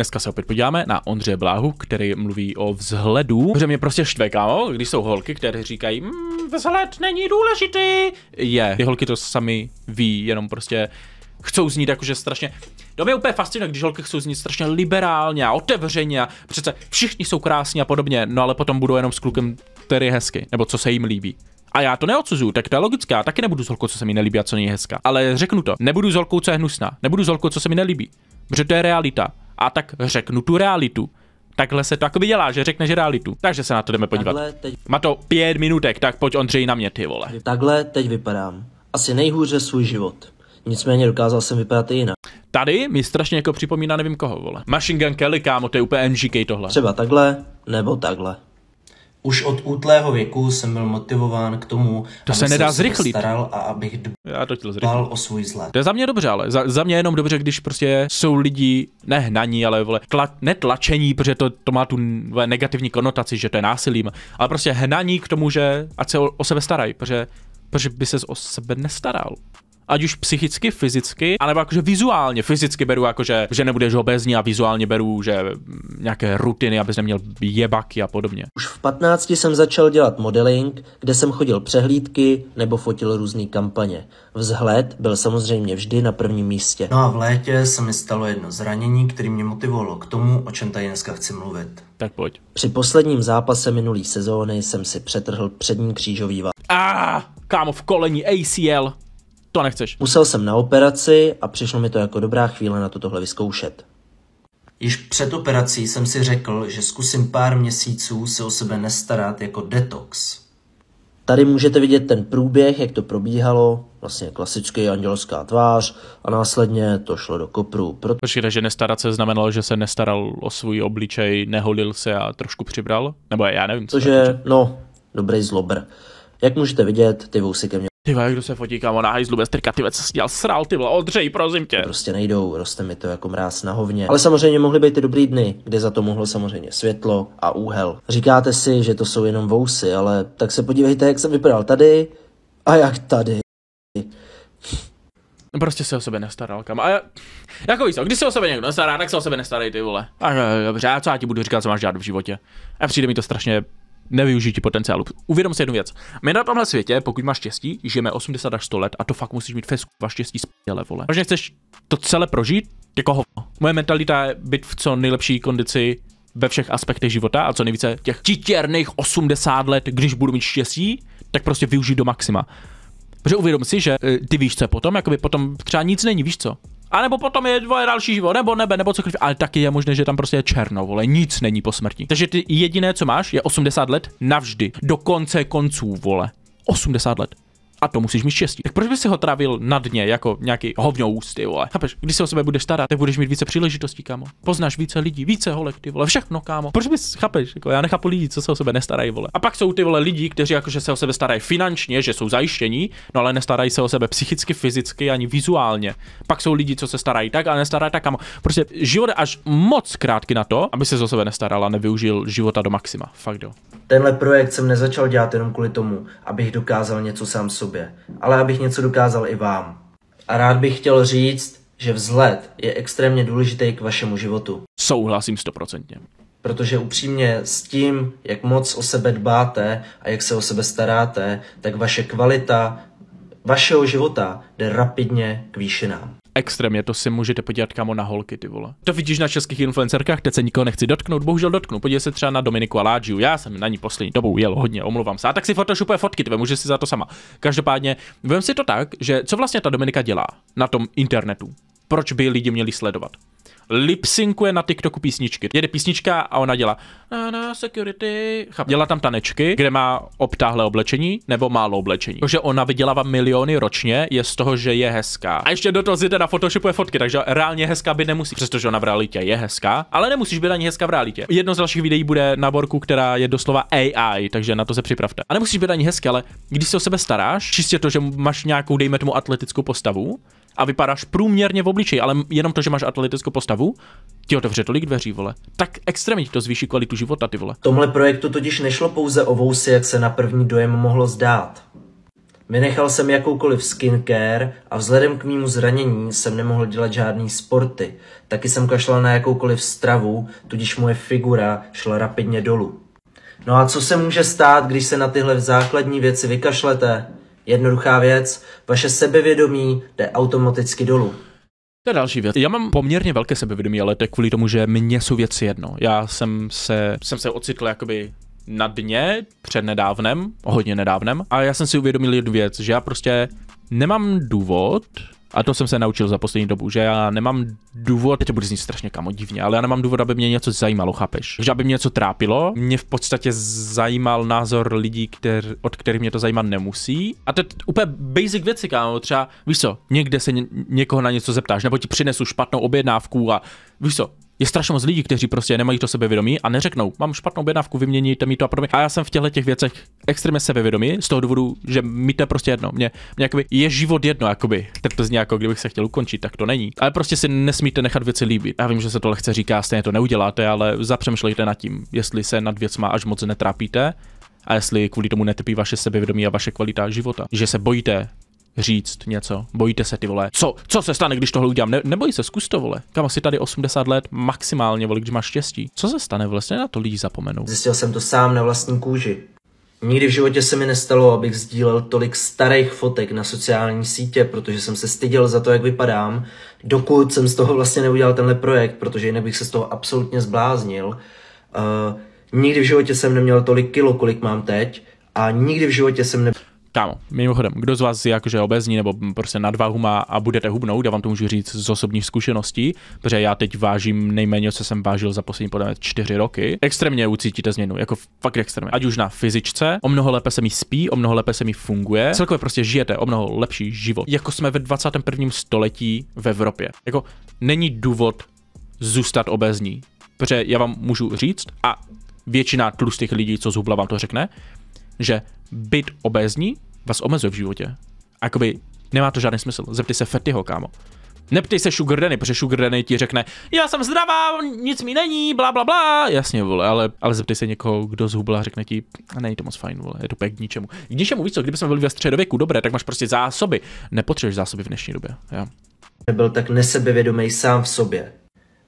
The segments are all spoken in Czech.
Dneska se opět podíváme na Ondřeje Bláhu, který mluví o vzhledu, protože mě prostě štve, kámo, když jsou holky, které říkají, mmm, vzhled není důležitý. Je, ty holky to sami ví, jenom prostě chcou znít jakože strašně... To mě úplně fascinuje, když holky chcou znít strašně liberálně a otevřeně a přece všichni jsou krásní a podobně, no ale potom budou jenom s klukem, který je hezky, nebo co se jim líbí. A já to neodsuzuju, tak to je logické, já taky nebudu s holkou, co se mi nelíbí a co není hezká. Ale řeknu to, nebudu s holkou, co je hnusná, nebudu s holkou, co se mi nelíbí. Protože to je realita. A tak řeknu tu realitu. Takhle se to jako dělá, že řekneš realitu. Takže se na to jdeme podívat. Takhle teď, Má to pět minutek, tak pojď Ondřej na mě, ty vole. takhle teď vypadám. Asi nejhůře svůj život. Nicméně dokázal jsem vypadat i jinak. Tady mi strašně jako připomíná nevím koho, vole. Machine Gun Kelly, kámo, to je úplně MGK tohle. Třeba takhle, nebo takhle. Už od útlého věku jsem byl motivován k tomu, To abych se nedá zrychlit. staral a abych Já to chtěl zrychlit. dbal o svůj vzhled. To je za mě dobře, ale za, za mě jenom dobře, když prostě jsou lidi nehnaní, ale vole, tla, netlačení, protože to, to má tu negativní konotaci, že to je násilím, ale prostě hnaní k tomu, že ať se o, o sebe starají, protože, protože by se o sebe nestaral. Ať už psychicky, fyzicky, anebo jakože vizuálně. Fyzicky beru jakože, že nebudeš obezní a vizuálně beru, že mm, nějaké rutiny, abys neměl jebaky a podobně. Už v 15 jsem začal dělat modeling, kde jsem chodil přehlídky nebo fotil různé kampaně. Vzhled byl samozřejmě vždy na prvním místě. No a v létě se mi stalo jedno zranění, které mě motivovalo k tomu, o čem tady dneska chci mluvit. Tak pojď. Při posledním zápase minulý sezóny jsem si přetrhl přední křížový val. A ah, kámo, v kolení ACL. To nechceš. Musel jsem na operaci a přišlo mi to jako dobrá chvíle na to tohle vyzkoušet. Již před operací jsem si řekl, že zkusím pár měsíců se o sebe nestarat jako detox. Tady můžete vidět ten průběh, jak to probíhalo, vlastně klasický andělská tvář a následně to šlo do kopru. Proto Počkejte, že nestarat se znamenalo, že se nestaral o svůj obličej, neholil se a trošku přibral? Nebo já nevím, co to je. Protože, no, dobrý zlobr. Jak můžete vidět, ty vousy ke mně Ty vole, kdo se fotí, kámo, na hajzlu bez trika, ty vole, co jsi dělal, sral, ty vole, odřej, prosím tě. prostě nejdou, roste mi to jako mráz na hovně. Ale samozřejmě mohly být i dobrý dny, kde za to mohlo samozřejmě světlo a úhel. Říkáte si, že to jsou jenom vousy, ale tak se podívejte, jak jsem vypadal tady a jak tady. Prostě se o sebe nestaral, kam. A já, jako víš co, když se o sebe někdo nestará, tak se o sebe nestarej, ty vole. A eh, dobře, a co já ti budu říkat, co máš dělat v životě. A přijde mi to strašně nevyužití potenciálu. Uvědom si jednu věc. My na tomhle světě, pokud máš štěstí, žijeme 80 až 100 let a to fakt musíš mít fesku vaš štěstí z pěle, vole. Protože chceš to celé prožít, jako hovno. Moje mentalita je být v co nejlepší kondici ve všech aspektech života a co nejvíce těch titěrných 80 let, když budu mít štěstí, tak prostě využít do maxima. Protože uvědom si, že eh, ty víš, co je potom, jakoby potom třeba nic není, víš co? A nebo potom je dvoje další život, nebo nebe, nebo cokoliv, ale taky je možné, že tam prostě je černo, vole, nic není po smrti. Takže ty jediné, co máš, je 80 let navždy, do konce konců, vole. 80 let. A to musíš mít štěstí. Tak proč bys si ho trávil na dně jako nějaký hovňous, ty vole? Chápeš? Když se o sebe budeš starat, tak budeš mít více příležitostí, kámo. Poznáš více lidí, více holek, ty vole, všechno, kámo. Proč bys, chápeš? Jako já nechápu lidi, co se o sebe nestarají, vole. A pak jsou ty vole lidi, kteří jakože se o sebe starají finančně, že jsou zajištění, no ale nestarají se o sebe psychicky, fyzicky ani vizuálně. Pak jsou lidi, co se starají tak, ale nestarají tak, kámo. Prostě život je až moc krátký na to, aby se o sebe nestaral a nevyužil života do maxima. Fakt jo. Tenhle projekt jsem nezačal dělat jenom kvůli tomu, abych dokázal něco sám sobě, ale abych něco dokázal i vám. A rád bych chtěl říct, že vzhled je extrémně důležitý k vašemu životu. Souhlasím stoprocentně. Protože upřímně s tím, jak moc o sebe dbáte a jak se o sebe staráte, tak vaše kvalita vašeho života jde rapidně k výšinám. Extrémně, to si můžete podívat kamo na holky, ty vole. To vidíš na českých influencerkách, teď se nikoho nechci dotknout, bohužel dotknu. Podívej se třeba na Dominiku Alágiu, já jsem na ní poslední dobou jel hodně, omluvám se. A tak si photoshopuje fotky, ty může si za to sama. Každopádně, vem si to tak, že co vlastně ta Dominika dělá na tom internetu? Proč by lidi měli sledovat? Lipsynkuje na TikToku písničky. Jede písnička a ona dělá na, na security. Chápu. Dělá tam tanečky, kde má obtáhlé oblečení nebo málo oblečení. To, že ona vydělává miliony ročně, je z toho, že je hezká. A ještě do toho si teda photoshopuje fotky, takže reálně hezká by nemusí, přestože ona v realitě je hezká, ale nemusíš být ani hezká v realitě. Jedno z dalších videí bude na borku, která je doslova AI, takže na to se připravte. A nemusíš být ani hezká, ale když se o sebe staráš, čistě to, že máš nějakou, dejme tomu, atletickou postavu, a vypadáš průměrně v obličeji, ale jenom to, že máš atletickou postavu, ti otevře tolik dveří, vole. Tak extrémně to zvýší kvalitu života, ty vole. Tomhle projektu totiž nešlo pouze o vousy, jak se na první dojem mohlo zdát. Vynechal jsem jakoukoliv skincare a vzhledem k mýmu zranění jsem nemohl dělat žádný sporty. Taky jsem kašlal na jakoukoliv stravu, tudíž moje figura šla rapidně dolů. No a co se může stát, když se na tyhle základní věci vykašlete? Jednoduchá věc, vaše sebevědomí jde automaticky dolů. To je další věc. Já mám poměrně velké sebevědomí, ale to je kvůli tomu, že mě jsou věci jedno. Já jsem se, jsem se ocitl jakoby na dně před nedávnem, hodně nedávnem, a já jsem si uvědomil jednu věc, že já prostě nemám důvod a to jsem se naučil za poslední dobu, že já nemám důvod, teď to bude znít strašně kamo divně, ale já nemám důvod, aby mě něco zajímalo, chápeš? Že aby mě něco trápilo, mě v podstatě zajímal názor lidí, kter, od kterých mě to zajímat nemusí. A to je úplně basic věci, kámo, třeba, víš co, někde se ně, někoho na něco zeptáš, nebo ti přinesu špatnou objednávku a víš co, je strašně moc lidí, kteří prostě nemají to sebevědomí a neřeknou, mám špatnou objednávku, vyměníte mi to a podobně. A já jsem v těchto těch věcech extrémně sebevědomý, z toho důvodu, že mi to je prostě jedno. Mě, mě jakoby je život jedno, jakoby. Zní jako kdybych se chtěl ukončit, tak to není. Ale prostě si nesmíte nechat věci líbit. Já vím, že se to lehce říká, stejně to neuděláte, ale zapřemýšlejte nad tím, jestli se nad věcma až moc netrápíte, a jestli kvůli tomu netrpí vaše sebevědomí a vaše kvalita života. Že se bojíte říct něco. Bojíte se ty vole. Co, co se stane, když tohle udělám? Ne, neboj se, zkus to vole. Kam asi tady 80 let maximálně, vole, když máš štěstí. Co se stane vlastně na to lidi zapomenou? Zjistil jsem to sám na vlastní kůži. Nikdy v životě se mi nestalo, abych sdílel tolik starých fotek na sociální sítě, protože jsem se styděl za to, jak vypadám, dokud jsem z toho vlastně neudělal tenhle projekt, protože jinak bych se z toho absolutně zbláznil. Uh, nikdy v životě jsem neměl tolik kilo, kolik mám teď a nikdy v životě jsem ne... Kámo, mimochodem, kdo z vás je jakože obezní nebo prostě nadvahu má a budete hubnout, já vám to můžu říct z osobních zkušeností, protože já teď vážím nejméně, co jsem vážil za poslední podle čtyři roky. Extrémně ucítíte změnu, jako fakt extrémně. Ať už na fyzičce, o mnoho lépe se mi spí, o mnoho lépe se mi funguje, celkově prostě žijete o mnoho lepší život. Jako jsme ve 21. století v Evropě. Jako není důvod zůstat obezní, protože já vám můžu říct a většina tlustých lidí, co zhubla, vám to řekne, že být obézní vás omezuje v životě. Jakoby nemá to žádný smysl. Zeptej se Fettyho, kámo. Neptej se Sugar Danny, protože Sugar Danny ti řekne, já jsem zdravá, nic mi není, bla bla bla. Jasně, vole, ale, ale zeptej se někoho, kdo zhubl a řekne ti, a není to moc fajn, vole, je to k ničemu. K ničemu, víš co, kdyby jsme byli ve středověku, dobré, tak máš prostě zásoby. Nepotřebuješ zásoby v dnešní době, jo. Nebyl tak nesebevědomý sám v sobě.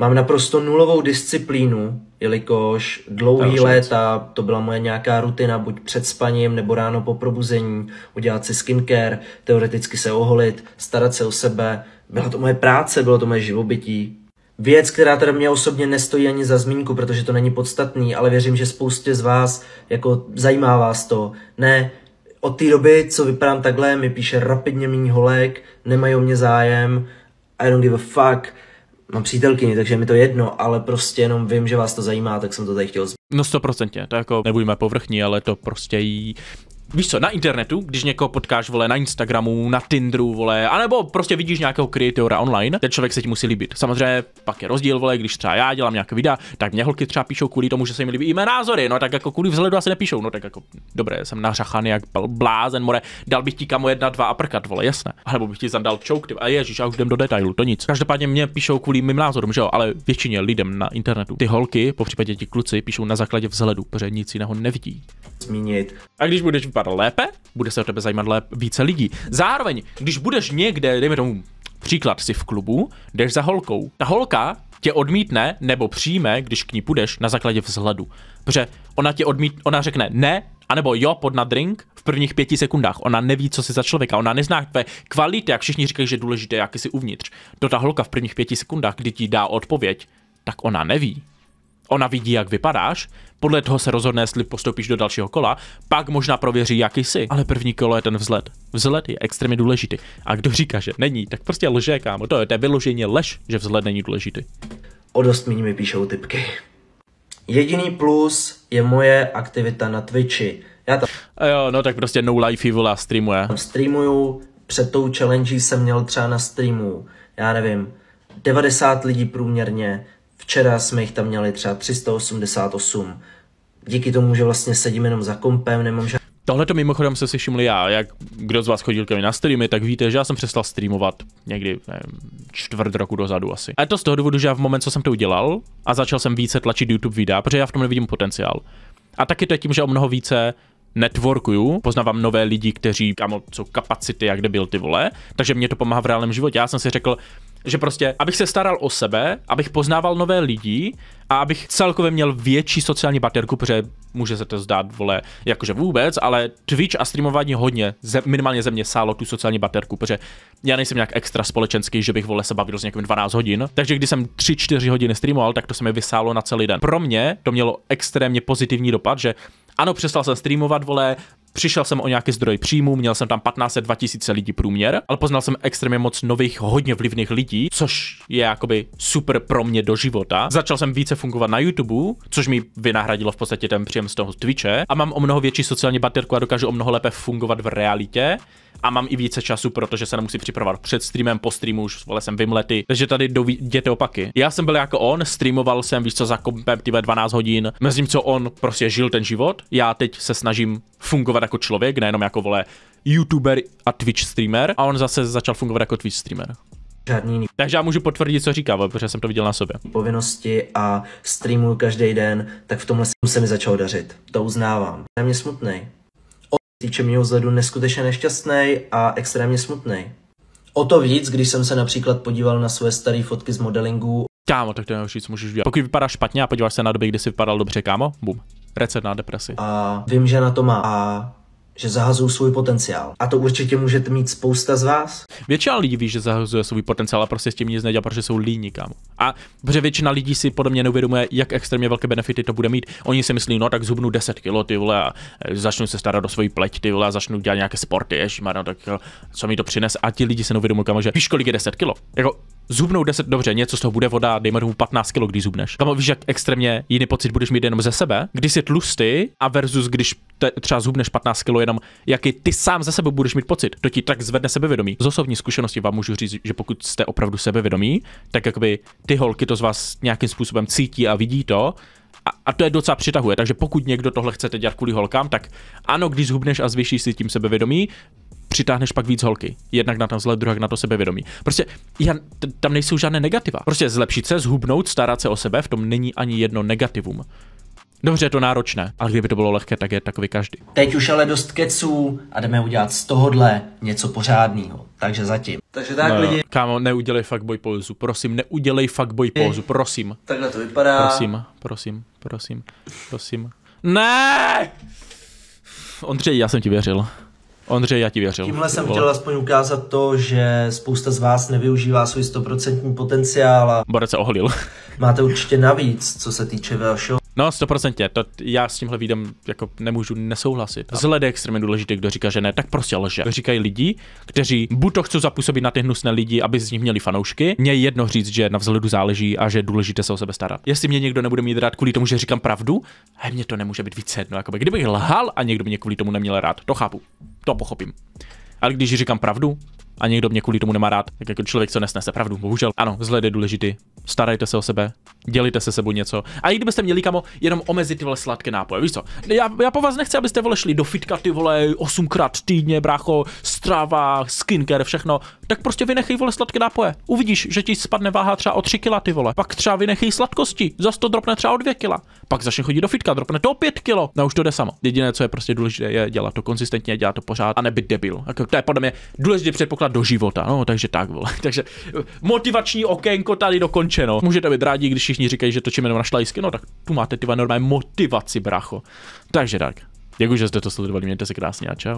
Mám naprosto nulovou disciplínu, jelikož dlouhý léta to byla moje nějaká rutina, buď před spaním nebo ráno po probuzení, udělat si skincare, teoreticky se oholit, starat se o sebe. Byla to moje práce, bylo to moje živobytí. Věc, která teda mě osobně nestojí ani za zmínku, protože to není podstatný, ale věřím, že spoustě z vás jako zajímá vás to. Ne, od té doby, co vypadám takhle, mi píše rapidně méně holek, nemají o mě zájem, I don't give a fuck, mám přítelkyni, takže mi to jedno, ale prostě jenom vím, že vás to zajímá, tak jsem to tady chtěl zmínit. No stoprocentně, to jako nebudeme povrchní, ale to prostě jí víš co, na internetu, když někoho potkáš, vole, na Instagramu, na Tinderu, vole, anebo prostě vidíš nějakého kreatora online, ten člověk se ti musí líbit. Samozřejmě pak je rozdíl, vole, když třeba já dělám nějaké videa, tak mě holky třeba píšou kvůli tomu, že se jim líbí i mé názory, no tak jako kvůli vzhledu asi nepíšou, no tak jako dobré, jsem nařachaný jak blázen, more, dal bych ti kamo jedna, dva a prkat, vole, jasné. Alebo bych ti zandal čouk, a ježíš, já už jdem do detailu, to nic. Každopádně mě píšou kvůli mým názorům, že jo, ale většině lidem na internetu. Ty holky, po případě ti kluci, píšou na základě vzhledu, protože nic jiného nevidí. Zmínit. A když budeš vypadat lépe, bude se o tebe zajímat lépe více lidí. Zároveň, když budeš někde, dejme tomu příklad si v klubu, jdeš za holkou. Ta holka tě odmítne nebo přijme, když k ní půjdeš na základě vzhledu. Protože ona tě odmít, ona řekne ne, anebo jo, pod na drink v prvních pěti sekundách. Ona neví, co jsi za člověka, ona nezná tvé kvality, jak všichni říkají, že je důležité, jak jsi uvnitř. To ta holka v prvních pěti sekundách, kdy ti dá odpověď, tak ona neví. Ona vidí, jak vypadáš, podle toho se rozhodne, jestli postoupíš do dalšího kola, pak možná prověří, jaký jsi. Ale první kolo je ten vzhled. Vzhled je extrémně důležitý. A kdo říká, že není, tak prostě lže, kámo. To je, to je vyloženě lež, že vzhled není důležitý. O dost méně mi píšou typky. Jediný plus je moje aktivita na Twitchi. Já tam... A jo, no tak prostě no life vole streamuje. Tam streamuju, před tou challenge jsem měl třeba na streamu, já nevím, 90 lidí průměrně, Včera jsme jich tam měli třeba 388. Díky tomu, že vlastně sedím jenom za kompem, nemám žádný Tohle to mimochodem se si všiml já, jak kdo z vás chodil ke na streamy, tak víte, že já jsem přestal streamovat někdy nevím, čtvrt roku dozadu asi. A je to z toho důvodu, že já v moment, co jsem to udělal a začal jsem více tlačit YouTube videa, protože já v tom nevidím potenciál. A taky to je tím, že o mnoho více networkuju, poznávám nové lidi, kteří, kamo, jsou kapacity, jak kde byl ty vole, takže mě to pomáhá v reálném životě. Já jsem si řekl, že prostě, abych se staral o sebe, abych poznával nové lidi a abych celkově měl větší sociální baterku, protože může se to zdát, vole, jakože vůbec, ale Twitch a streamování hodně, ze, minimálně ze mě sálo tu sociální baterku, protože já nejsem nějak extra společenský, že bych, vole, se bavil s někým 12 hodin, takže když jsem 3-4 hodiny streamoval, tak to se mi vysálo na celý den. Pro mě to mělo extrémně pozitivní dopad, že ano, přestal jsem streamovat, vole, Přišel jsem o nějaký zdroj příjmu, měl jsem tam 15 2000 lidí průměr, ale poznal jsem extrémně moc nových, hodně vlivných lidí, což je jakoby super pro mě do života. Začal jsem více fungovat na YouTube, což mi vynahradilo v podstatě ten příjem z toho Twitche a mám o mnoho větší sociální baterku a dokážu o mnoho lépe fungovat v realitě a mám i více času, protože se nemusí připravovat před streamem, po streamu už vole jsem vymlety, takže tady jděte opaky. Já jsem byl jako on, streamoval jsem, víš co, za kompem 12 hodin, mezi tím, co on prostě žil ten život, já teď se snažím fungovat jako člověk, nejenom jako vole youtuber a Twitch streamer a on zase začal fungovat jako Twitch streamer. Žádný jiný Takže já můžu potvrdit, co říká, protože jsem to viděl na sobě. povinnosti a streamuju každý den, tak v tomhle se mi začalo dařit. To uznávám. Je mě smutný týče mého vzhledu neskutečně nešťastný a extrémně smutný. O to víc, když jsem se například podíval na své staré fotky z modelingu. Kámo, tak to je co můžeš dělat. Pokud vypadá špatně a podíváš se na doby, kdy jsi vypadal dobře, kámo, bum. Recept na depresi. A vím, že na to má. A že zahazují svůj potenciál. A to určitě můžete mít spousta z vás. Většina lidí ví, že zahazuje svůj potenciál a prostě s tím nic nedělá, protože jsou líní, kámo. A protože většina lidí si podobně neuvědomuje, jak extrémně velké benefity to bude mít. Oni si myslí, no tak zhubnu 10 kilo, ty vole, a e, začnu se starat o svoji pleť, ty vole, a začnu dělat nějaké sporty, ježišmar, no tak co mi to přinese. A ti lidi se neuvědomují, že víš, kolik je 10 kilo. Jako zubnou 10, dobře, něco z toho bude voda, dejme tomu 15 kg, když zubneš. Tam víš, jak extrémně jiný pocit budeš mít jenom ze sebe, když jsi tlustý a versus když te, třeba zubneš 15 kg jenom, jaký ty sám ze sebe budeš mít pocit. To ti tak zvedne sebevědomí. Z osobní zkušenosti vám můžu říct, že pokud jste opravdu sebevědomí, tak jakoby ty holky to z vás nějakým způsobem cítí a vidí to, a, a to je docela přitahuje. Takže pokud někdo tohle chcete dělat kvůli holkám, tak ano, když zhubneš a zvýšíš si tím sebevědomí, přitáhneš pak víc holky. Jednak na ten vzhled, druhá na to sebevědomí. Prostě já, tam nejsou žádné negativa. Prostě zlepšit se, zhubnout, starat se o sebe, v tom není ani jedno negativum. Dobře, je to náročné, ale kdyby to bylo lehké, tak je takový každý. Teď už ale dost keců a jdeme udělat z tohohle něco pořádného. Takže zatím. Takže tak no, lidi. Kámo, neudělej fuckboy pózu, prosím, neudělej fuckboy pózu, prosím. Takhle to vypadá. Prosím, prosím, prosím, prosím. Ne! Ondřej, já jsem ti věřil. Ondřej, já ti věřil. Tímhle jsem chtěl aspoň ukázat to, že spousta z vás nevyužívá svůj 100% potenciál a... Borec se oholil. máte určitě navíc, co se týče vašeho No, stoprocentně, to já s tímhle výdem jako nemůžu nesouhlasit. Vzhled je extrémně důležitý, kdo říká, že ne, tak prostě lže. To říkají lidi, kteří buď to chcou zapůsobit na ty hnusné lidi, aby z nich měli fanoušky, mě jedno říct, že na vzhledu záleží a že je důležité se o sebe starat. Jestli mě někdo nebude mít rád kvůli tomu, že říkám pravdu, a mně to nemůže být více jedno. Jakoby, kdybych lhal a někdo mě kvůli tomu neměl rád, to chápu, to pochopím. Ale když říkám pravdu, a někdo mě kvůli tomu nemá rád, tak jako člověk, co nesnese pravdu. Bohužel, ano, vzhled je důležitý. Starajte se o sebe, dělejte se sebou něco. A i kdybyste měli kamo jenom omezit ty vole sladké nápoje, víš co? Já, já po vás nechci, abyste vole šli do fitka ty vole osmkrát týdně, brácho, strava, skincare, všechno. Tak prostě vynechej vole sladké nápoje. Uvidíš, že ti spadne váha třeba o 3 kila ty vole. Pak třeba vynechej sladkosti, zas to dropne třeba o 2 kila. Pak začne chodit do fitka, dropne to o 5 kilo. No už to jde samo. Jediné, co je prostě důležité, je dělat to konzistentně, dělat to pořád a nebyt debil. Jako, to je podle mě důležitý předpoklad do života. No, takže tak, vole. Takže motivační okénko tady dokončeno. Můžete být rádi, když všichni říkají, že točíme na šlajsky, no tak tu máte ty normální motivaci, bracho. Takže tak. Děkuji, že jste to sledovali, mějte se krásně a čau.